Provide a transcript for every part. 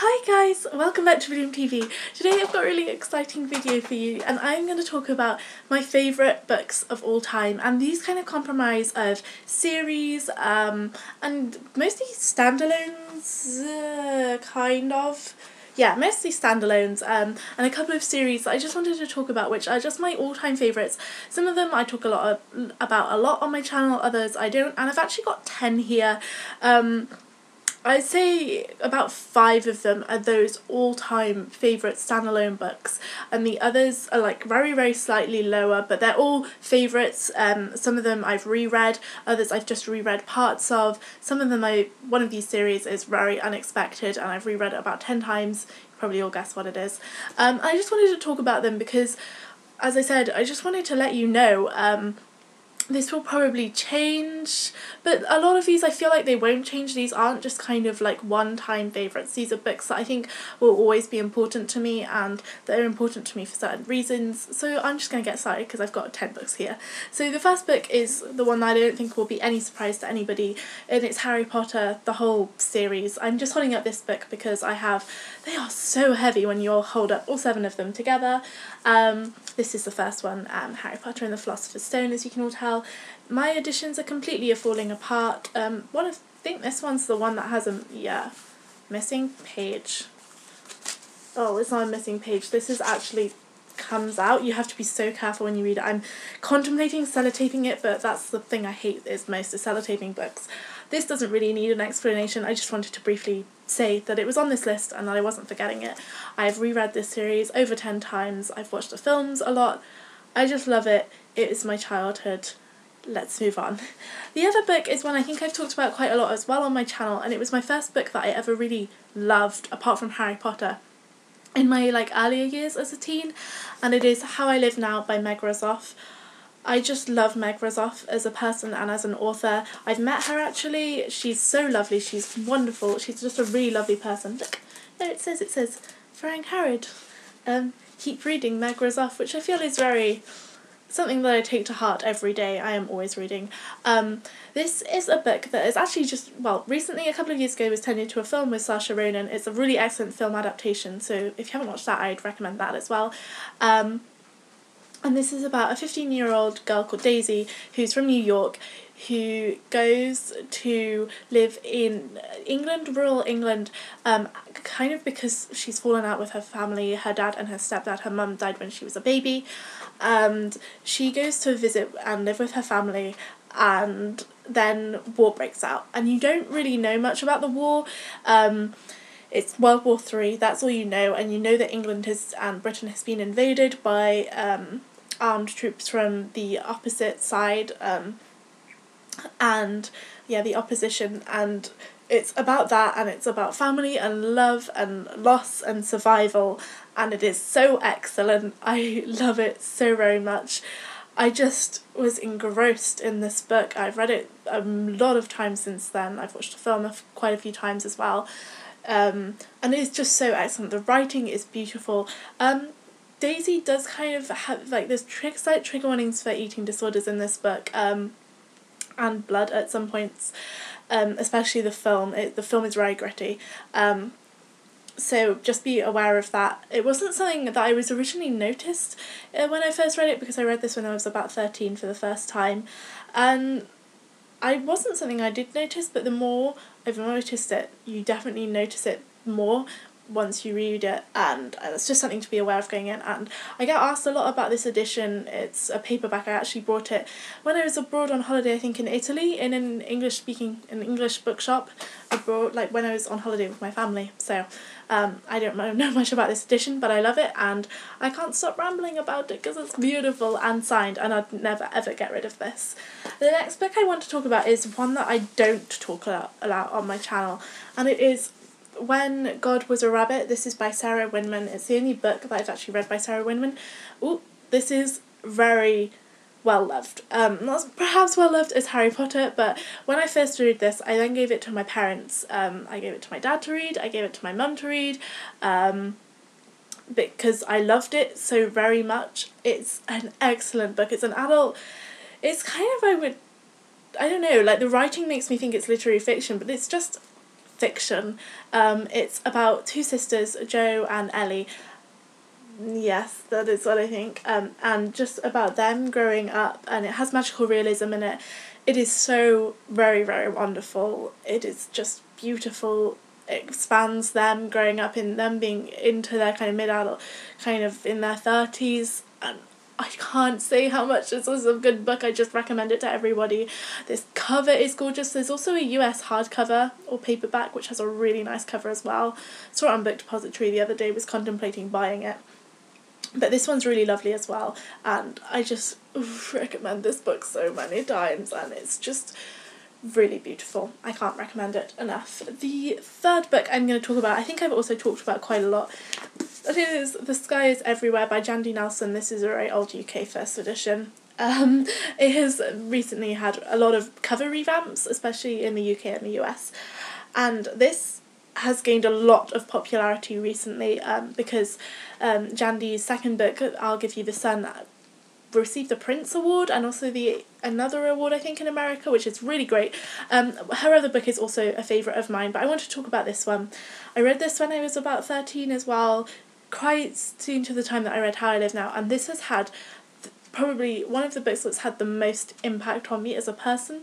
Hi guys, welcome back to BloomTV. Today I've got a really exciting video for you and I'm going to talk about my favourite books of all time and these kind of compromise of series um, and mostly standalones, uh, kind of. Yeah, mostly standalones um, and a couple of series that I just wanted to talk about which are just my all-time favourites. Some of them I talk a lot of, about a lot on my channel, others I don't and I've actually got 10 here. Um, I'd say about five of them are those all-time favourite standalone books and the others are like very very slightly lower but they're all favourites um some of them I've reread others I've just reread parts of. Some of them I one of these series is very unexpected and I've reread it about 10 times. You probably all guess what it is. Um I just wanted to talk about them because as I said I just wanted to let you know um this will probably change but a lot of these I feel like they won't change. These aren't just kind of like one time favourites these are books that I think will always be important to me and they're important to me for certain reasons. So I'm just going to get started because I've got 10 books here. So the first book is the one that I don't think will be any surprise to anybody and it's Harry Potter the whole series. I'm just holding up this book because I have they are so heavy when you all hold up all seven of them together. Um, this is the first one um, Harry Potter and the Philosopher's Stone as you can all tell my editions are completely falling apart. Um, one of, I think this one's the one that has a, yeah, missing page. Oh, it's not a missing page. This is actually comes out. You have to be so careful when you read it. I'm contemplating sellotaping it, but that's the thing I hate is most is sellotaping books. This doesn't really need an explanation. I just wanted to briefly say that it was on this list and that I wasn't forgetting it. I've reread this series over 10 times. I've watched the films a lot. I just love it. It is my childhood let's move on. The other book is one I think I've talked about quite a lot as well on my channel and it was my first book that I ever really loved apart from Harry Potter in my like earlier years as a teen and it is How I Live Now by Meg Rosoff. I just love Meg Rosoff as a person and as an author. I've met her actually. She's so lovely. She's wonderful. She's just a really lovely person. Look, there it says, it says Frank Harrod. Um, keep reading Meg Rosoff, which I feel is very something that I take to heart every day. I am always reading. Um, this is a book that is actually just, well, recently, a couple of years ago, was turned into a film with Saoirse Ronan. It's a really excellent film adaptation, so if you haven't watched that, I'd recommend that as well. Um, and this is about a 15 year old girl called Daisy who's from New York who goes to live in England, rural England, um, kind of because she's fallen out with her family, her dad and her stepdad. Her mum died when she was a baby, and she goes to visit and live with her family and then war breaks out and you don't really know much about the war um, it's World War Three. That's all you know, and you know that England has and Britain has been invaded by um, armed troops from the opposite side, um, and yeah, the opposition, and it's about that, and it's about family and love and loss and survival, and it is so excellent. I love it so very much. I just was engrossed in this book. I've read it a lot of times since then. I've watched the film quite a few times as well. Um, and it's just so excellent. The writing is beautiful. Um, Daisy does kind of have like there's tricks like trigger warnings for eating disorders in this book, um, and blood at some points, um, especially the film. It, the film is very gritty. Um, so just be aware of that. It wasn't something that I was originally noticed uh, when I first read it because I read this when I was about 13 for the first time. And I wasn't something I did notice, but the more I've noticed it, you definitely notice it more once you read it and it's just something to be aware of going in. And I get asked a lot about this edition. It's a paperback. I actually bought it when I was abroad on holiday I think in Italy in an English speaking an English bookshop abroad like when I was on holiday with my family. So um, I don't know much about this edition but I love it and I can't stop rambling about it because it's beautiful and signed and I'd never ever get rid of this. The next book I want to talk about is one that I don't talk about, about on my channel and it is when God Was a Rabbit, this is by Sarah Winman. It's the only book that I've actually read by Sarah Winman. Oh, this is very well loved. Um, not perhaps well loved as Harry Potter, but when I first read this, I then gave it to my parents. Um, I gave it to my dad to read. I gave it to my mum to read. Um, because I loved it so very much. It's an excellent book. It's an adult. It's kind of I would, I don't know. Like the writing makes me think it's literary fiction, but it's just fiction. Um, it's about two sisters, Jo and Ellie. Yes, that is what I think. Um, and just about them growing up, and it has magical realism in it. It is so very, very wonderful. It is just beautiful. It expands them growing up in them being into their kind of mid adult, kind of in their 30s. And I can't say how much this was a good book. I just recommend it to everybody. This cover is gorgeous. There's also a US hardcover or paperback which has a really nice cover as well. Saw it on Book Depository the other day. Was contemplating buying it. But this one's really lovely as well, and I just recommend this book so many times, and it's just really beautiful. I can't recommend it enough. The third book I'm going to talk about, I think I've also talked about quite a lot. It is The Sky is Everywhere by Jandy Nelson. This is a very old UK first edition. Um, it has recently had a lot of cover revamps, especially in the UK and the US. And this has gained a lot of popularity recently um, because um, Jandy's second book, I'll Give You the Sun, received the Printz Award and also the another award I think in America, which is really great. Um, her other book is also a favourite of mine, but I want to talk about this one. I read this when I was about thirteen as well, quite soon to the time that I read How I Live Now, and this has had th- probably one of the books that's had the most impact on me as a person.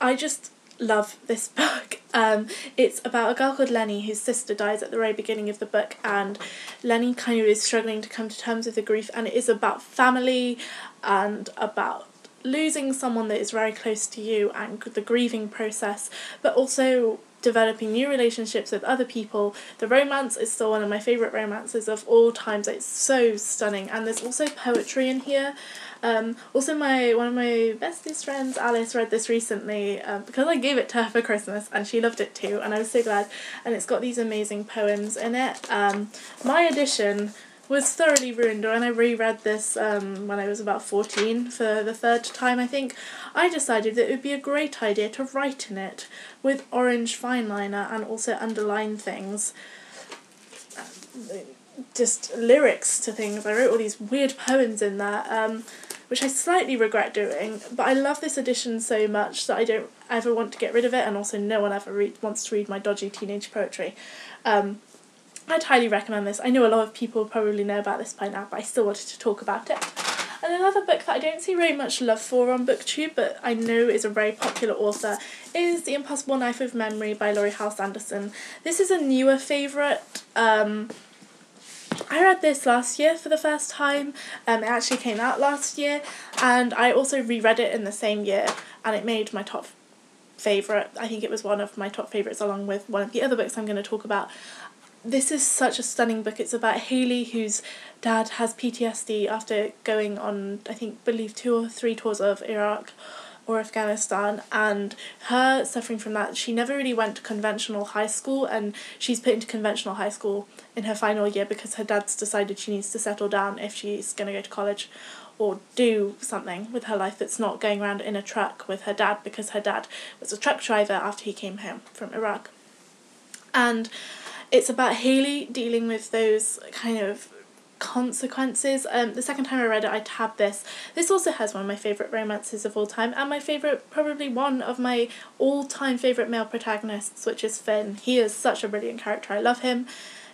I just love this book. Um, it's about a girl called Lenny whose sister dies at the very beginning of the book, and Lenny kind of is struggling to come to terms with the grief, and it is about family and about losing someone that is very close to you and the grieving process, but also developing new relationships with other people. The romance is still one of my favourite romances of all times. It's so stunning, and there's also poetry in here. Um, also, my one of my bestest friends, Alice, read this recently um, because I gave it to her for Christmas and she loved it too, and I was so glad. And it's got these amazing poems in it. Um, my edition was thoroughly ruined when I reread this um, when I was about 14 for the third time, I think. I decided that it would be a great idea to write in it with orange fine liner and also underline things. Just lyrics to things. I wrote all these weird poems in there. Um, which I slightly regret doing. But I love this edition so much that I don't ever want to get rid of it, and also no one ever wants to read my dodgy teenage poetry. Um, I'd highly recommend this. I know a lot of people probably know about this by now, but I still wanted to talk about it. And another book that I don't see very much love for on BookTube, but I know is a very popular author, is The Impossible Knife of Memory by Laurie Halse Anderson. This is a newer favourite. Um, I read this last year for the first time. Um, it actually came out last year, and I also reread it in the same year, and it made my top favorite. I think it was one of my top favorites, along with one of the other books I'm going to talk about. This is such a stunning book. It's about Haley, whose dad has PTSD after going on, I think, believe two or three tours of Iraq or Afghanistan and her suffering from that she never really went to conventional high school and she's put into conventional high school in her final year because her dad's decided she needs to settle down if she's going to go to college or do something with her life that's not going around in a truck with her dad because her dad was a truck driver after he came home from Iraq. And it's about Haley dealing with those kind of consequences. Um, the second time I read it, I tabbed this. This also has one of my favourite romances of all time, and my favourite, probably one of my all time favourite male protagonists, which is Finn. He is such a brilliant character. I love him.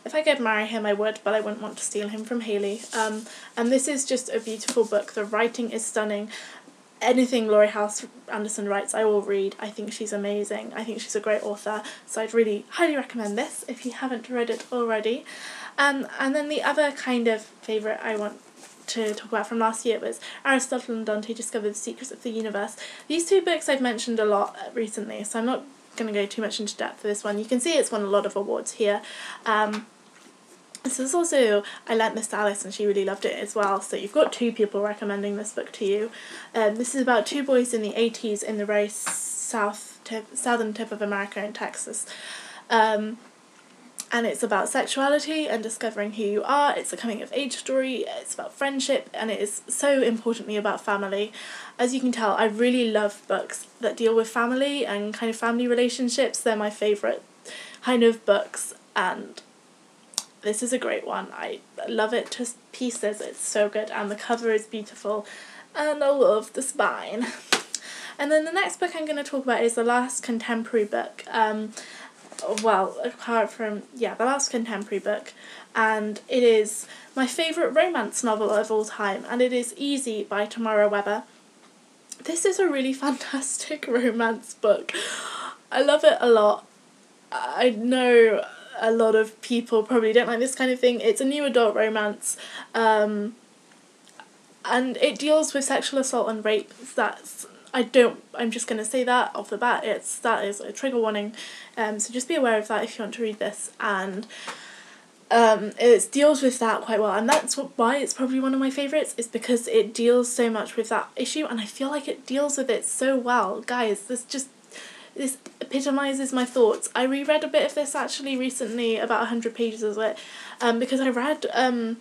If I could marry him, I would, but I wouldn't want to steal him from Haley. Um, and this is just a beautiful book. The writing is stunning. Anything Laurie Halse Anderson writes, I will read. I think she's amazing. I think she's a great author. So I'd really highly recommend this if you haven't read it already. Um, and then the other kind of favourite I want to talk about from last year was Aristotle and Dante Discover the Secrets of the Universe. These two books I've mentioned a lot recently, so I'm not going to go too much into depth for this one. You can see it's won a lot of awards here. Um, this is also, I lent this to Alice and she really loved it as well. So you've got two people recommending this book to you. Um, this is about two boys in the 80s in the very south tip, southern tip of America in Texas. Um, and it's about sexuality and discovering who you are. It's a coming of age story, it's about friendship, and it is so importantly about family. As you can tell, I really love books that deal with family and kind of family relationships. They're my favourite kind of books, and this is a great one. I love it to pieces, it's so good, and the cover is beautiful, and I love the spine. And then the next book I'm going to talk about is the last contemporary book. Um, well, apart from, yeah, the last contemporary book. And it is my favourite romance novel of all time, and it is Easy by Tammara Webber. This is a really fantastic romance book. I love it a lot. I know a lot of people probably don't like this kind of thing. It's a new adult romance. Um, and it deals with sexual assault and rape. That's I don't. I'm just gonna say that off the bat. It's that is a trigger warning, um. So just be aware of that if you want to read this, and um, it deals with that quite well, and that's what, why it's probably one of my favorites. Is because it deals so much with that issue, and I feel like it deals with it so well, guys. This just this epitomizes my thoughts. I reread a bit of this actually recently, about hundred pages of it, um, because I read um,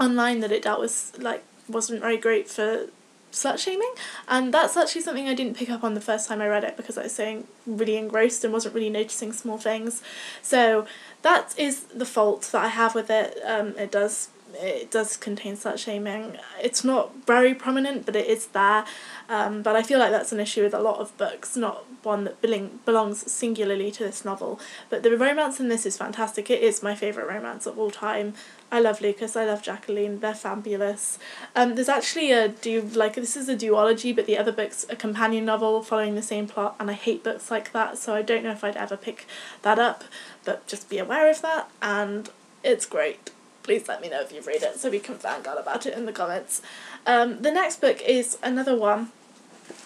online that it dealt with like wasn't very great for slut shaming. And that's actually something I didn't pick up on the first time I read it because I was saying really engrossed and wasn't really noticing small things. So that is the fault that I have with it. Um it does it does contain slut shaming. It's not very prominent but it is there. Um but I feel like that's an issue with a lot of books not one that belong, belongs singularly to this novel but the romance in this is fantastic it is my favourite romance of all time I love Lucas, I love Jacqueline, they're fabulous. Um, there's actually a do like this is a duology, but the other book's a companion novel following the same plot, and I hate books like that, so I don't know if I'd ever pick that up, but just be aware of that, and it's great. Please let me know if you've read it so we can fangirl about it in the comments. Um, the next book is another one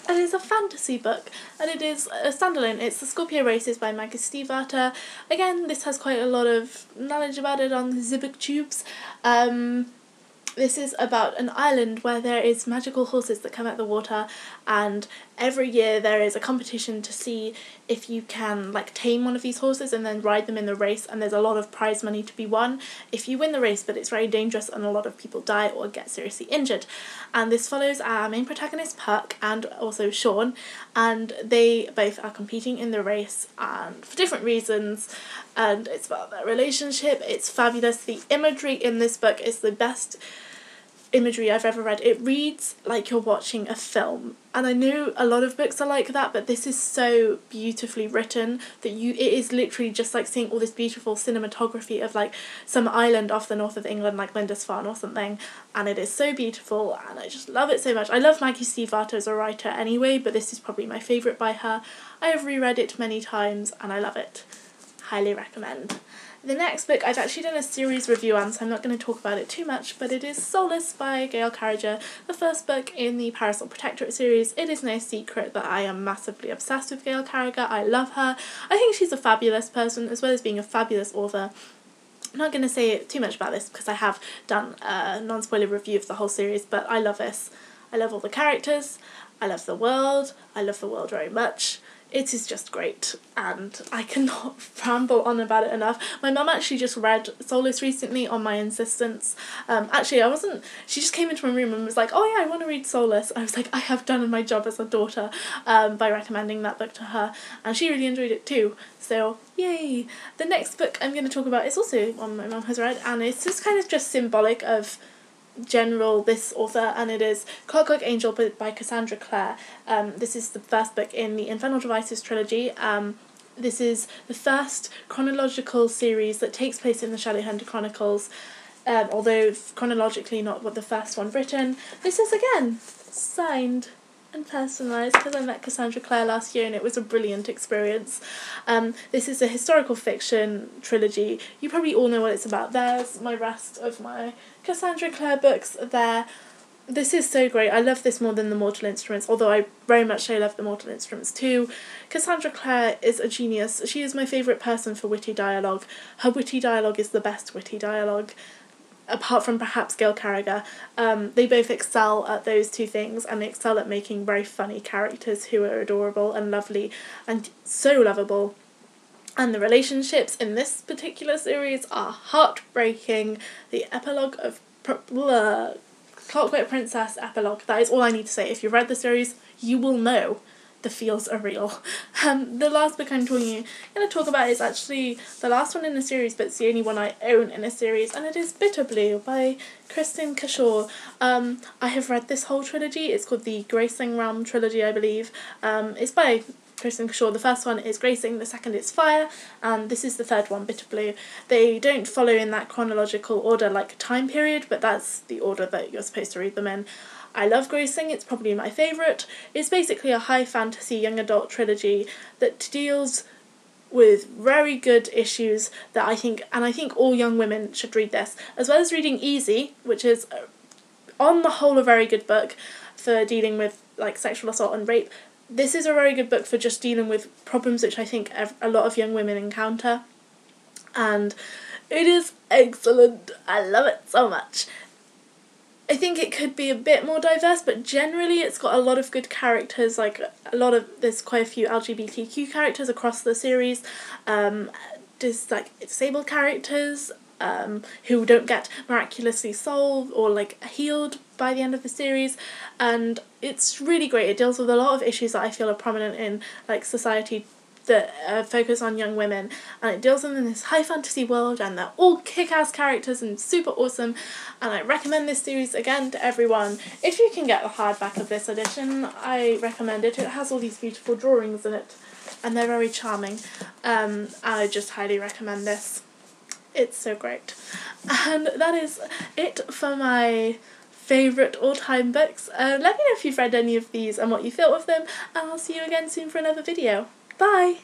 it is a fantasy book and it is a standalone. It's The Scorpio Races by Maggie Stiefvater. Again, this has quite a lot of knowledge about it on the booktubes. Um, this is about an island where there is magical horses that come out of the water and every year there is a competition to see if you can like tame one of these horses and then ride them in the race and there's a lot of prize money to be won if you win the race but it's very dangerous and a lot of people die or get seriously injured. And this follows our main protagonist Puck and also Sean and they both are competing in the race and for different reasons and it's about their relationship. It's fabulous. The imagery in this book is the best imagery I've ever read. It reads like you're watching a film. And I know a lot of books are like that, but this is so beautifully written that you it is literally just like seeing all this beautiful cinematography of like some island off the north of England like Lindisfarne or something. And it is so beautiful and I just love it so much. I love Maggie Stiefvater as a writer anyway, but this is probably my favourite by her. I have reread it many times and I love it. Highly recommend. The next book I've actually done a series review on, so I'm not going to talk about it too much, but it is Soulless by Gail Carriger, the first book in the Parasol Protectorate series. It is no secret that I am massively obsessed with Gail Carriger. I love her. I think she's a fabulous person, as well as being a fabulous author. I'm not going to say too much about this because I have done a non spoiler review of the whole series, but I love this. I love all the characters, I love the world, I love the world very much it is just great and I cannot ramble on about it enough. My mum actually just read Soulless recently on my insistence. Um, actually, I wasn't, she just came into my room and was like, oh yeah, I want to read Soulless. I was like, I have done my job as a daughter um, by recommending that book to her and she really enjoyed it too. So, yay! The next book I'm going to talk about is also one my mum has read and it's just kind of just symbolic of general this author and it is Clockwork Angel by Cassandra Clare. Um, this is the first book in the Infernal Devices trilogy. Um, this is the first chronological series that takes place in the Shadowhunter Chronicles, um, although chronologically not what the first one written. This is again signed and personalised because I met Cassandra Clare last year and it was a brilliant experience. Um, this is a historical fiction trilogy. You probably all know what it's about. There's my rest of my Cassandra Clare books there. This is so great. I love this more than the Mortal Instruments, although I very much so love the Mortal Instruments too. Cassandra Clare is a genius. She is my favourite person for witty dialogue. Her witty dialogue is the best witty dialogue apart from perhaps Gail Carriger, um, they both excel at those two things and they excel at making very funny characters who are adorable and lovely and so lovable. And the relationships in this particular series are heartbreaking. The epilogue of Clockwork Princess epilogue, that is all I need to say. If you've read the series, you will know the feels are real. Um, the last book I'm talking, going to talk about is actually the last one in the series, but it's the only one I own in a series, and it is Bitter Blue by Kristin Cashore. Um, I have read this whole trilogy. It's called the Graceling Realm trilogy, I believe. Um, it's by Kristin Cashore. The first one is Graceling, the second is Fire, and this is the third one, Bitter Blue. They don't follow in that chronological order like a time period, but that's the order that you're supposed to read them in. I love Graceling, it's probably my favourite. It's basically a high fantasy young adult trilogy that deals with very good issues that I think, and I think all young women should read this, as well as reading Easy, which is uh, on the whole a very good book for dealing with like sexual assault and rape. This is a very good book for just dealing with problems which I think a lot of young women encounter, and it is excellent. I love it so much. I think it could be a bit more diverse, but generally it's got a lot of good characters. Like a lot of there's quite a few LGBTQ characters across the series. Um, there's like disabled characters um, who don't get miraculously solved or like healed by the end of the series, and it's really great. It deals with a lot of issues that I feel are prominent in like society that uh, focus on young women and it deals them in this high fantasy world and they're all kick-ass characters and super awesome and I recommend this series again to everyone. If you can get the hardback of this edition, I recommend it. It has all these beautiful drawings in it and they're very charming. Um, I just highly recommend this. It's so great. And that is it for my favourite all-time books. Uh, let me know if you've read any of these and what you thought of them and I'll see you again soon for another video. Bye!